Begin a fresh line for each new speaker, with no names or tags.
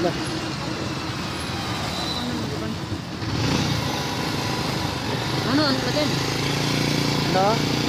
Wala.
Ano, ano natin?
Ano?